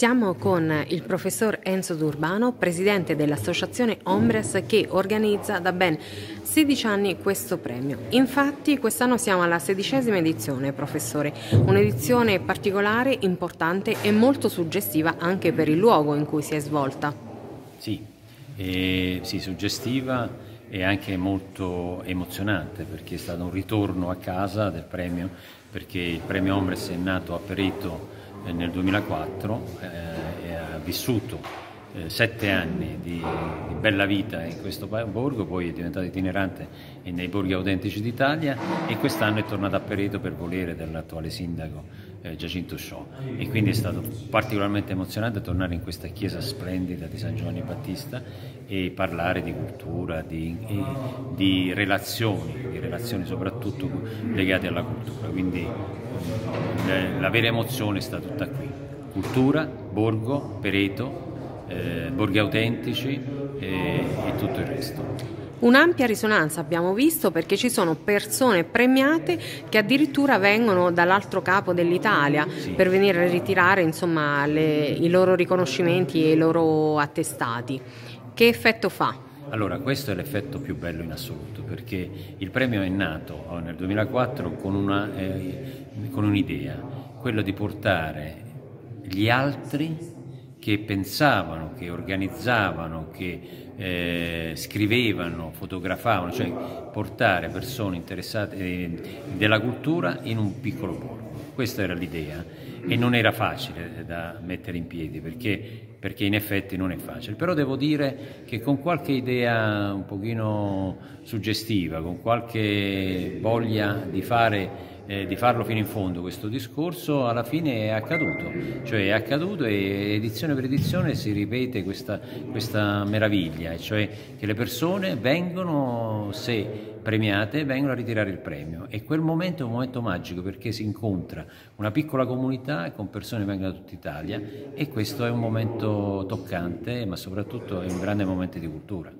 Siamo con il professor Enzo D'Urbano, presidente dell'associazione Ombres che organizza da ben 16 anni questo premio. Infatti quest'anno siamo alla sedicesima edizione, professore, un'edizione particolare, importante e molto suggestiva anche per il luogo in cui si è svolta. Sì, eh, sì suggestiva e anche molto emozionante perché è stato un ritorno a casa del premio, perché il premio Ombres è nato a Pereto eh, nel 2004 eh, e ha vissuto eh, sette anni di, di, bella vita in questo borgo, poi è diventato itinerante nei borghi autentici d'Italia e quest'anno è tornato a Pereto per volere dell'attuale sindaco eh, Giacinto Shaw e quindi è stato particolarmente emozionante tornare in questa chiesa splendida di San Giovanni Battista e parlare di cultura, di, di relazioni, di relazioni soprattutto legate alla cultura. Quindi la vera emozione sta tutta qui. Cultura, borgo, Pereto, eh, borghi autentici e, e tutto il resto. Un'ampia risonanza abbiamo visto perché ci sono persone premiate che addirittura vengono dall'altro capo dell'Italia sì. per venire a ritirare insomma, le, i loro riconoscimenti e i loro attestati. Che effetto fa? Allora, questo è l'effetto più bello in assoluto, perché il premio è nato oh, nel 2004 con, una, eh, con un'idea, quello di portare gli altri che pensavano, che organizzavano, che eh, scrivevano, fotografavano, cioè portare persone interessate eh, della cultura in un piccolo borgo. Questa era l'idea e non era facile da mettere in piedi perché, perché, in effetti non è facile. Però devo dire che con qualche idea un pochino suggestiva, con qualche voglia di fare eh, di farlo fino in fondo questo discorso, alla fine è accaduto, cioè è accaduto e edizione per edizione si ripete questa, questa meraviglia, cioè che le persone vengono, se premiate, vengono a ritirare il premio e quel momento è un momento magico perché si incontra una piccola comunità con persone che vengono da tutta Italia e questo è un momento toccante ma soprattutto è un grande momento di cultura.